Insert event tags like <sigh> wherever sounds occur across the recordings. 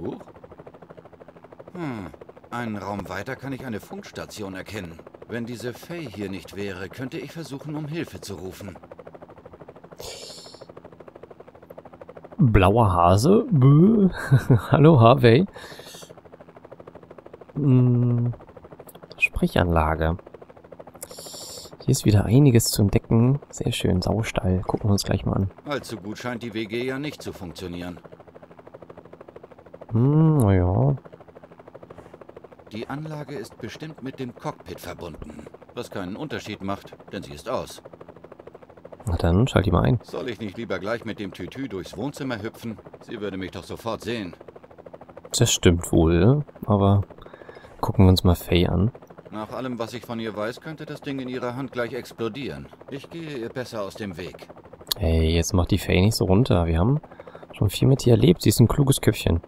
Huch. Hm. Einen Raum weiter kann ich eine Funkstation erkennen. Wenn diese Faye hier nicht wäre, könnte ich versuchen, um Hilfe zu rufen. Blauer Hase? Bö. <laughs> Hallo Harvey. Hm. Sprechanlage. Hier ist wieder einiges zu entdecken. Sehr schön, Saustall. Gucken wir uns gleich mal an. Allzu gut scheint die WG ja nicht zu funktionieren. Hm, naja. Die Anlage ist bestimmt mit dem Cockpit verbunden. Was keinen Unterschied macht, denn sie ist aus. Na dann, schalt die mal ein. Soll ich nicht lieber gleich mit dem Tütü durchs Wohnzimmer hüpfen? Sie würde mich doch sofort sehen. Das stimmt wohl, aber gucken wir uns mal Faye an. Nach allem, was ich von ihr weiß, könnte das Ding in ihrer Hand gleich explodieren. Ich gehe ihr besser aus dem Weg. Hey, jetzt macht die Faye nicht so runter. Wir haben schon viel mit ihr erlebt. Sie ist ein kluges Köpfchen.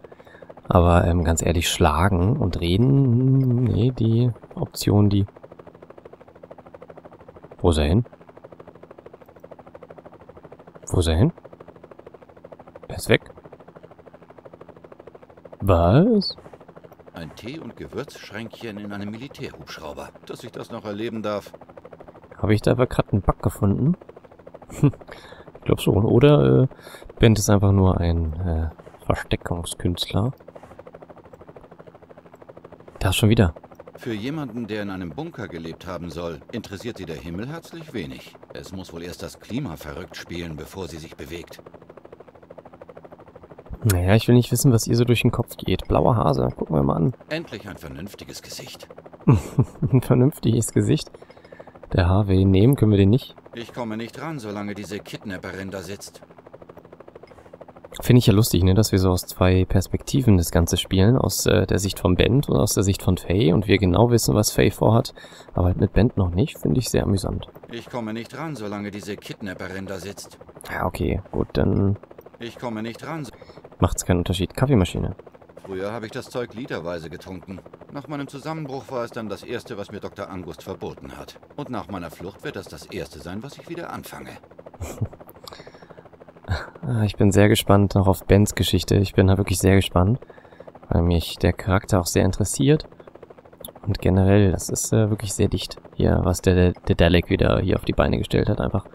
Aber ähm, ganz ehrlich, schlagen und reden, nee, die Option, die... Wo ist er hin? Wo ist er hin? Er ist weg. Was? Ein Tee- und Gewürzschränkchen in einem Militärhubschrauber. Dass ich das noch erleben darf. Habe ich da aber gerade einen Bug gefunden? ich glaube schon. Oder äh, Bent ist einfach nur ein äh, Versteckungskünstler. Schon wieder. Für jemanden, der in einem Bunker gelebt haben soll, interessiert sie der Himmel herzlich wenig. Es muss wohl erst das Klima verrückt spielen, bevor sie sich bewegt. Naja, ich will nicht wissen, was ihr so durch den Kopf geht. Blauer Hase, gucken wir mal an. <laughs> Endlich ein vernünftiges Gesicht. ein vernünftiges Gesicht. Der Harvey nehmen können wir den nicht. Ich komme nicht ran, solange diese Kidnapperin da sitzt. Finde ich ja lustig, ne, dass wir so aus zwei Perspektiven das Ganze spielen. Aus äh, der Sicht von Bent und aus der Sicht von Faye. Und wir genau wissen, was Faye vorhat. Aber halt mit Bent noch nicht. Finde ich sehr amüsant. Ich komme nicht ran, solange diese Kidnapperin da sitzt. Ja, okay. Gut, dann... Ich komme nicht ran. Macht's keinen Unterschied. Kaffeemaschine. Früher habe ich das Zeug literweise getrunken. Nach meinem Zusammenbruch war es dann das Erste, was mir Dr. Angust verboten hat. Und nach meiner Flucht wird das das Erste sein, was ich wieder anfange. <laughs> Ah, ich bin sehr gespannt noch auf Bens Geschichte. Ich bin da wirklich sehr gespannt, weil mich der Charakter auch sehr interessiert. Und generell, das ist äh, wirklich sehr dicht hier, was der, der Dalek wieder hier auf die Beine gestellt hat. Einfach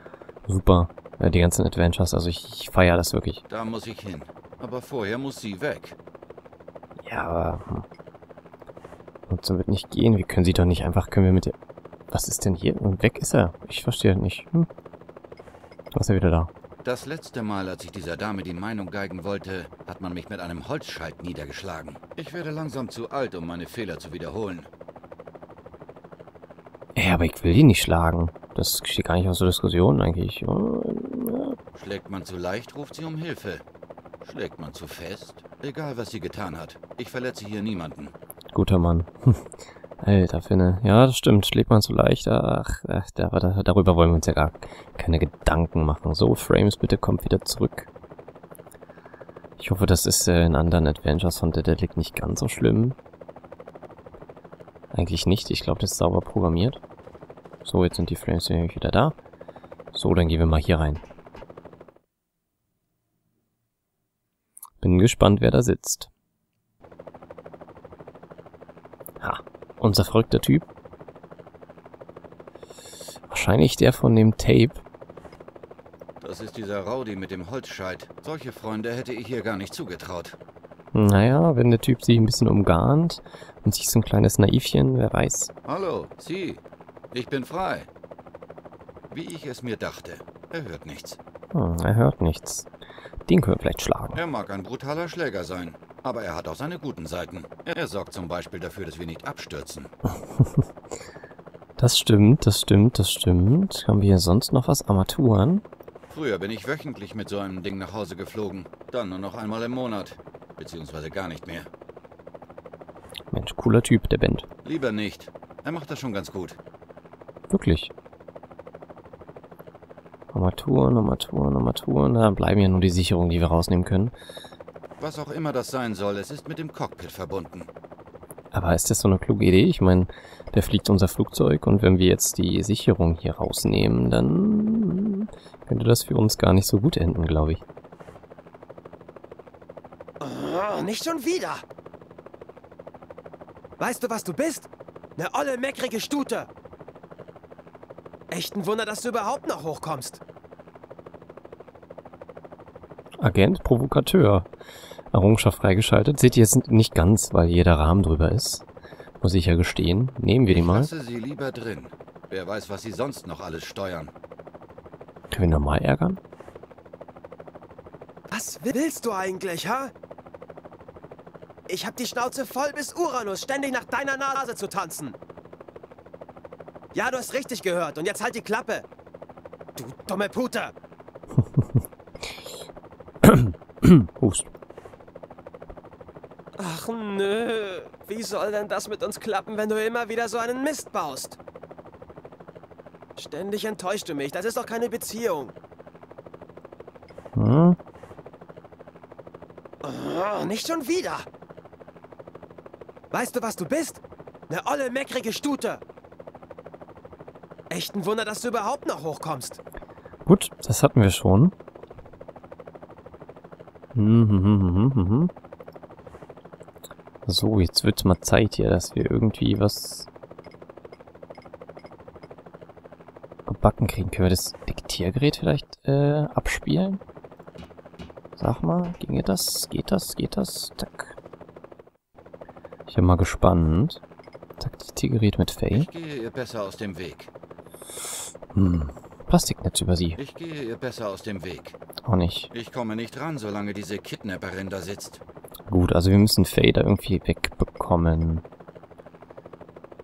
super. Äh, die ganzen Adventures, also ich, ich feiere das wirklich. Da muss ich hin. Aber vorher muss sie weg. Ja, aber... Hm. Und so wird nicht gehen. Wir können sie doch nicht einfach... Können wir mit der... Was ist denn hier? Und weg ist er. Ich verstehe nicht. Hm. Was ist er wieder da? Das letzte Mal, als ich dieser Dame die Meinung geigen wollte, hat man mich mit einem Holzscheit niedergeschlagen. Ich werde langsam zu alt, um meine Fehler zu wiederholen. Ey, aber ich will die nicht schlagen. Das steht gar nicht aus der Diskussion eigentlich. Schlägt man zu leicht, ruft sie um Hilfe. Schlägt man zu fest? Egal, was sie getan hat. Ich verletze hier niemanden. Guter Mann. <laughs> Alter Finne. Ja, das stimmt. Schlägt man zu leicht. Ach, ach da, da, darüber wollen wir uns ja gar keine Gedanken machen. So, Frames, bitte kommt wieder zurück. Ich hoffe, das ist äh, in anderen Adventures von Dedelic nicht ganz so schlimm. Eigentlich nicht. Ich glaube, das ist sauber programmiert. So, jetzt sind die Frames wieder da. So, dann gehen wir mal hier rein. Bin gespannt, wer da sitzt. Ha, unser verrückter Typ. Wahrscheinlich der von dem Tape. Das ist dieser Rowdy mit dem Holzscheit. Solche Freunde hätte ich hier gar nicht zugetraut. Naja, wenn der Typ sich ein bisschen umgarnt und sich so ein kleines Naivchen, wer weiß. Hallo, Sie. Ich bin frei. Wie ich es mir dachte. Er hört nichts. Hm, er hört nichts. Den können wir vielleicht schlagen. Er mag ein brutaler Schläger sein, aber er hat auch seine guten Seiten. Er sorgt zum Beispiel dafür, dass wir nicht abstürzen. <laughs> das stimmt, das stimmt, das stimmt. Haben wir hier sonst noch was? Armaturen? Früher bin ich wöchentlich mit so einem Ding nach Hause geflogen. Dann nur noch einmal im Monat. Beziehungsweise gar nicht mehr. Mensch, cooler Typ, der Band. Lieber nicht. Er macht das schon ganz gut. Wirklich. Armaturen, Armaturen, Armaturen. Da bleiben ja nur die Sicherungen, die wir rausnehmen können. Was auch immer das sein soll, es ist mit dem Cockpit verbunden. Aber ist das so eine kluge Idee? Ich meine, der fliegt unser Flugzeug und wenn wir jetzt die Sicherung hier rausnehmen, dann könnte das für uns gar nicht so gut enden, glaube ich. Oh, nicht schon wieder. Weißt du, was du bist? Eine olle, meckrige Stute. Echt ein Wunder, dass du überhaupt noch hochkommst. Agent, Provokateur. Errungenschaft freigeschaltet. Seht ihr jetzt nicht ganz, weil hier der Rahmen drüber ist. Muss ich ja gestehen. Nehmen wir die Ich mal. lasse sie lieber drin. Wer weiß, was sie sonst noch alles steuern. Können wir normal ärgern? Was willst du eigentlich, ha? Ich hab die Schnauze voll bis Uranus, ständig nach deiner Nase zu tanzen. Ja, du hast richtig gehört. Und jetzt halt die Klappe. Du dumme Pute. <laughs> <clears throat> Hust. Ach nö. Wie soll denn das mit uns klappen, wenn du immer wieder so einen Mist baust? Ständig enttäuschst du mich. Das ist doch keine Beziehung. Hm? Oh, nicht schon wieder. Weißt du, was du bist? Eine olle, meckrige Stute. Echt ein Wunder, dass du überhaupt noch hochkommst. Gut, das hatten wir schon. Hm, hm, hm, hm, hm, hm. So, jetzt wird's mal Zeit hier, dass wir irgendwie was gebacken kriegen. Können wir das Diktiergerät vielleicht äh, abspielen? Sag mal, ginge das? Geht das? Geht das? Zack. Ich bin mal gespannt. Zack, Diktiergerät mit Faye. Ich gehe ihr besser aus dem Weg. Hm. Plastiknetz über sie. Ich gehe ihr besser aus dem Weg. Auch nicht. Ich komme nicht ran, solange diese Kidnapperin da sitzt. Gut, also wir müssen Faye da irgendwie wegbekommen.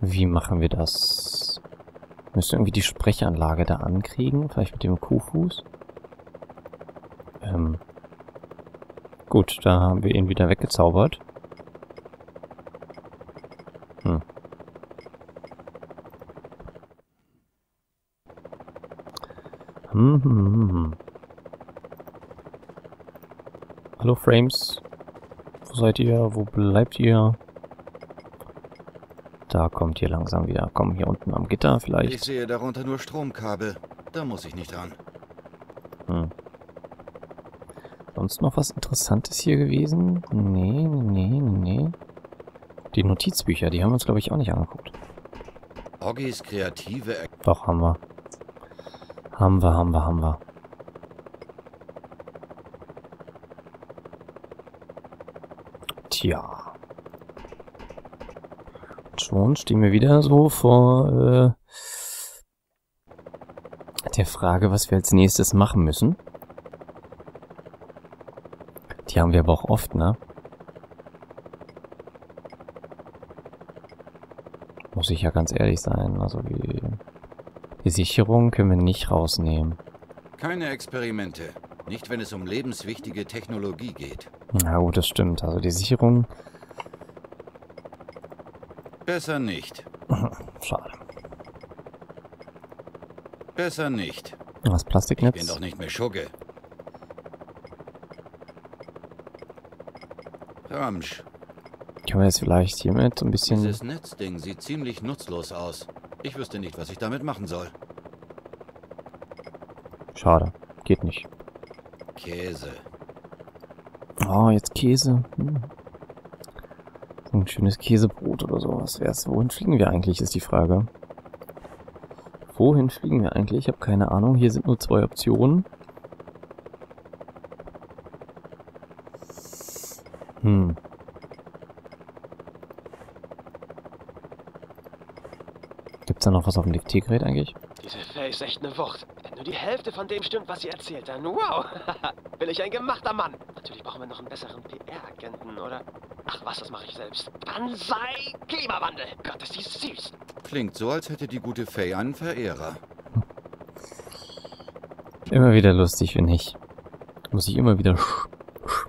Wie machen wir das? Müssen wir irgendwie die Sprechanlage da ankriegen? Vielleicht mit dem Kuhfuß? Ähm. Gut, da haben wir ihn wieder weggezaubert. Hm, hm, hm. Hallo Frames. Wo seid ihr? Wo bleibt ihr? Da kommt ihr langsam wieder. Komm, hier unten am Gitter Ich vielleicht. sehe darunter nur Stromkabel. Da muss ich nicht ran. Hm. Sonst noch was Interessantes hier gewesen? Nee, nee, nee. Die Notizbücher, die haben wir uns, glaube ich, auch nicht angeguckt. Oggis kreative er Doch, haben wir. Haben wir, haben wir, haben wir. Tja. Und schon stehen wir wieder so vor äh, der Frage, was wir als nächstes machen müssen. Die haben wir aber auch oft, ne? Muss ich ja ganz ehrlich sein. Also die, die Sicherung können wir nicht rausnehmen. Keine Experimente. Nicht, wenn es um lebenswichtige Technologie geht. Na gut, das stimmt. Also die Sicherung... Besser nicht. <laughs> Schade. Besser nicht. Das Ich bin Plastiknetz. doch nicht mehr Schugge. Ramsch, Können wir jetzt vielleicht hiermit so ein bisschen... dieses Netzding sieht ziemlich nutzlos aus. Ich wüsste nicht, was ich damit machen soll. Schade. Geht nicht. Käse. Oh, jetzt Käse. Hm. So ein schönes Käsebrot oder so. Was wär's? Wohin fliegen wir eigentlich, ist die Frage. Wohin fliegen wir eigentlich? Ich habe keine Ahnung. Hier sind nur zwei Optionen. Hm. Gibt's da noch was auf dem Diktiergerät eigentlich? Diese Fee ist echt eine Wucht. Wenn nur die Hälfte von dem stimmt, was sie erzählt, dann wow. <laughs> Bin ich ein gemachter Mann. Natürlich brauchen wir noch einen besseren PR-Agenten, oder? Ach was, das mache ich selbst. Dann sei Klimawandel. Gott, ist die süß. Klingt so, als hätte die gute Faye einen Verehrer. Immer wieder lustig, finde ich. Muss ich immer wieder sch sch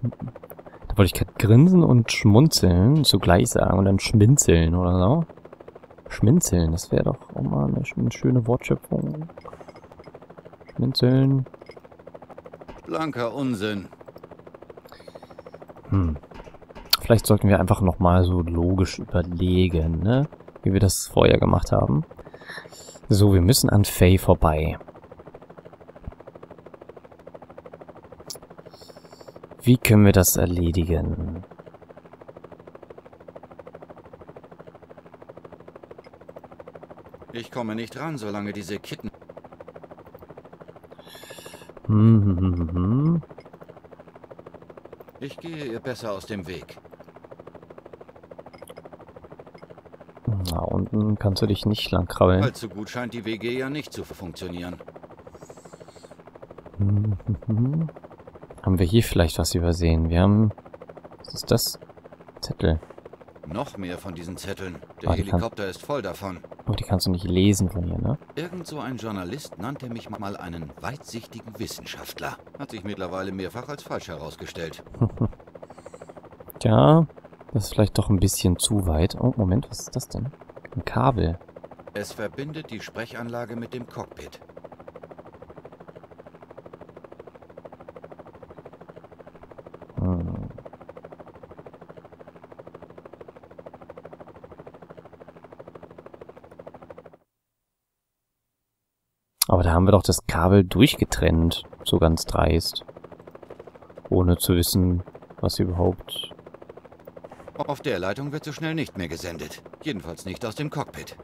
Da wollte ich gerade grinsen und schmunzeln zugleich sagen und dann schminzeln oder so. Schminzeln, das wäre doch auch mal eine, eine schöne Wortschöpfung. Schminzeln. Blanker Unsinn. Hm. Vielleicht sollten wir einfach nochmal so logisch überlegen, ne? Wie wir das vorher gemacht haben. So, wir müssen an Faye vorbei. Wie können wir das erledigen? Ich komme nicht ran, solange diese Kitten... Hm, hm, hm, hm, hm. Ich gehe ihr besser aus dem Weg. Na, unten kannst du dich nicht lang krabbeln. Allzu gut scheint die WG ja nicht zu funktionieren. Hm, hm, hm. Haben wir hier vielleicht was übersehen? Wir haben... Was ist das? Zettel. Noch mehr von diesen Zetteln. Der Ah, die kann- Helikopter ist voll davon. Oh, die kannst du nicht lesen von hier, ne? Irgend so ein Journalist nannte mich mal einen weitsichtigen Wissenschaftler. Hat sich mittlerweile mehrfach als falsch herausgestellt. <laughs> Tja, das ist vielleicht doch ein bisschen zu weit. Oh, Moment, was ist das denn? Ein Kabel. Es verbindet die Sprechanlage mit dem Cockpit. Da haben wir doch das Kabel durchgetrennt. So ganz dreist. Ohne zu wissen, was überhaupt... Auf der Leitung wird so schnell nicht mehr gesendet. Jedenfalls nicht aus dem Cockpit.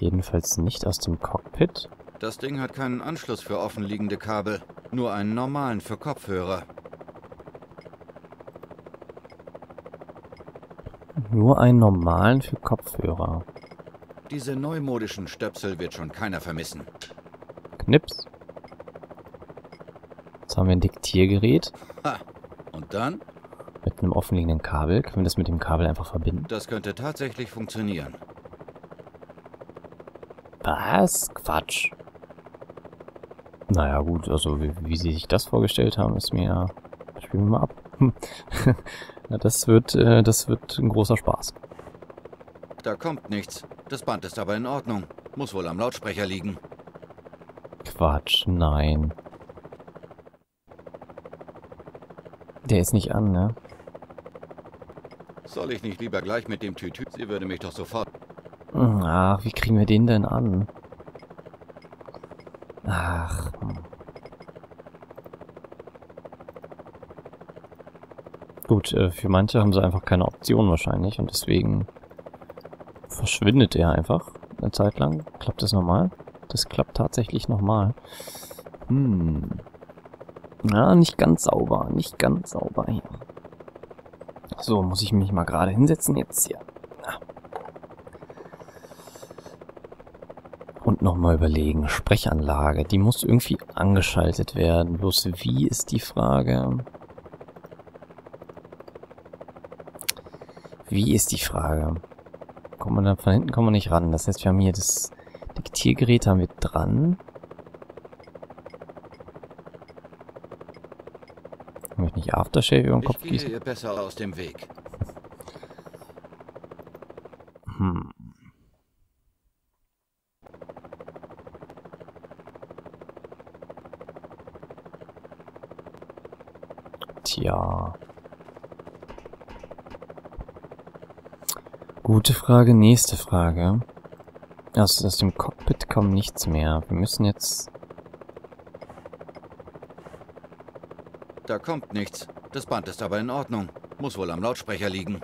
Jedenfalls nicht aus dem Cockpit. Das Ding hat keinen Anschluss für offenliegende Kabel. Nur einen normalen für Kopfhörer. Nur einen normalen für Kopfhörer. Diese neumodischen Stöpsel wird schon keiner vermissen. Knips. Jetzt haben wir ein Diktiergerät Ha! Und dann? mit einem offenliegenden Kabel. Können wir das mit dem Kabel einfach verbinden? Das könnte tatsächlich funktionieren. Was? Quatsch. Naja, gut, also wie, wie sie sich das vorgestellt haben, ist mir ja... Spielen wir mal ab. <laughs> das wird, äh, das wird ein großer Spaß. Da kommt nichts. Das Band ist aber in Ordnung. Muss wohl am Lautsprecher liegen. Quatsch, nein. Der ist nicht an, ne? Soll ich nicht lieber gleich mit dem Tütü? Sie würde mich doch sofort... Ach, wie kriegen wir den denn an? Ach. hm. Gut, äh, für manche haben sie einfach keine Option wahrscheinlich und deswegen verschwindet er einfach eine Zeit lang. Klappt das normal? Das klappt tatsächlich nochmal. Hm. Ja, nicht ganz sauber, nicht ganz sauber hier. So, muss ich mich mal gerade hinsetzen jetzt hier. Und nochmal überlegen. Sprechanlage, die muss irgendwie angeschaltet werden. Bloß wie ist die Frage? Wie ist die Frage? Kommt man da von hinten kommen wir nicht ran. Das heißt, wir haben hier das Diktiergerät haben wir dran. Ich möchte nicht Aftershave über den Kopf gießen. ihr besser aus dem Weg. Hm. Tja. Gute Frage, nächste Frage. Aus, aus dem Cockpit kommt nichts mehr. Wir müssen jetzt... Da kommt nichts. Das Band ist aber in Ordnung. Muss wohl am Lautsprecher liegen.